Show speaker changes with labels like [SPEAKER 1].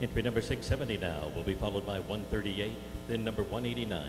[SPEAKER 1] Entry number 670 now will be followed by 138, then number 189.